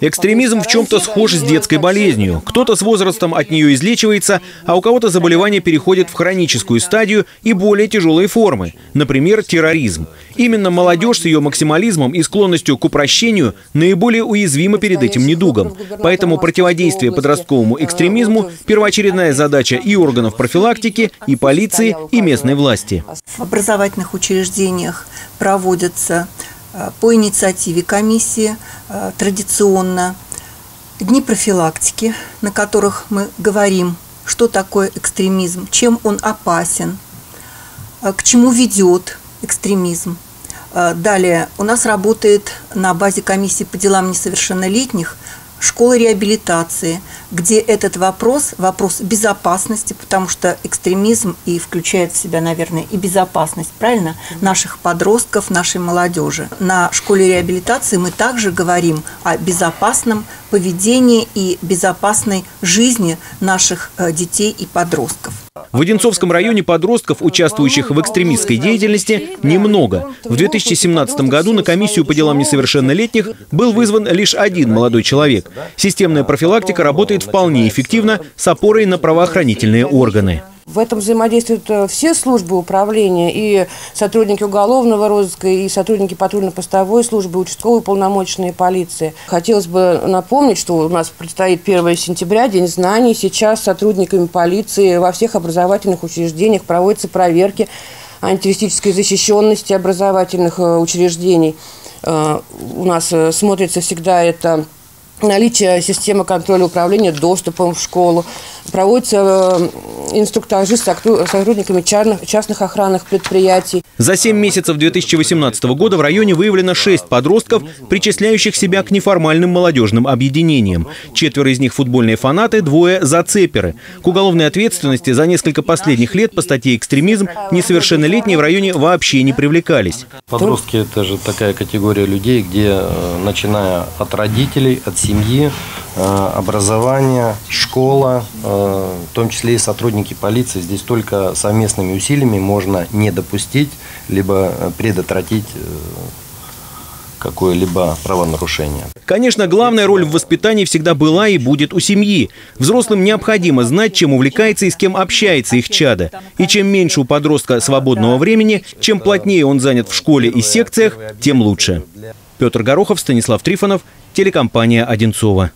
Экстремизм в чем-то схож с детской болезнью. Кто-то с возрастом от нее излечивается, а у кого-то заболевание переходит в хроническую стадию и более тяжелые формы, например, терроризм. Именно молодежь с ее максимализмом и склонностью к упрощению наиболее уязвима перед этим недугом. Поэтому противодействие подростковому экстремизму – первоочередная задача и органов профилактики, и полиции, и местной власти. В образовательных учреждениях проводятся э, по инициативе комиссии традиционно дни профилактики, на которых мы говорим, что такое экстремизм, чем он опасен, э, к чему ведет экстремизм. Далее у нас работает на базе комиссии по делам несовершеннолетних школы реабилитации, где этот вопрос, вопрос безопасности, потому что экстремизм и включает в себя, наверное, и безопасность, правильно, наших подростков, нашей молодежи. На школе реабилитации мы также говорим о безопасном поведении и безопасной жизни наших э, детей и подростков. В Одинцовском районе подростков, участвующих в экстремистской деятельности, немного. В 2017 году на комиссию по делам несовершеннолетних был вызван лишь один молодой человек. Системная профилактика работает вполне эффективно с опорой на правоохранительные органы. В этом взаимодействуют э, все службы управления, и сотрудники уголовного розыска, и сотрудники патрульно-постовой службы, участковые полномочные полиции. Хотелось бы напомнить, что у нас предстоит 1 сентября, День знаний. Сейчас сотрудниками полиции во всех образовательных учреждениях проводятся проверки антитеррористической защищенности образовательных э, учреждений. Э, у нас смотрится всегда это наличие системы контроля управления доступом в школу, проводятся э, инструктажи с сотрудниками частных охранных предприятий. За 7 месяцев 2018 года в районе выявлено 6 подростков, причисляющих себя к неформальным молодежным объединениям. Четверо из них футбольные фанаты, двое – зацеперы. К уголовной ответственности за несколько последних лет по статье «Экстремизм» несовершеннолетние в районе вообще не привлекались. Подростки – это же такая категория людей, где, э, начиная от родителей, от семьи, э, образования, школа, в том числе и сотрудники полиции. Здесь только совместными усилиями можно не допустить, либо предотвратить э, какое-либо правонарушение. Конечно, главная роль в воспитании всегда была и будет у семьи. Взрослым необходимо знать, чем увлекается и с кем общается их чада. И чем меньше у подростка свободного времени, чем плотнее он занят в школе и секциях, тем лучше. Петр Горохов, Станислав Трифонов, телекомпания «Одинцова».